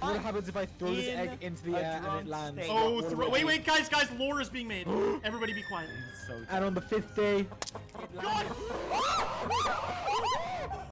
What happens if I throw this egg into the air and it lands? state. Oh, throw- wait, wait, guys, guys, lore is being made. Everybody be quiet. So And on the fifth day, God!